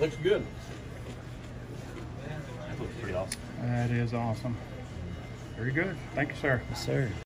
Looks good. That looks pretty awesome. That is awesome. Very good. Thank you, sir. Yes, sir.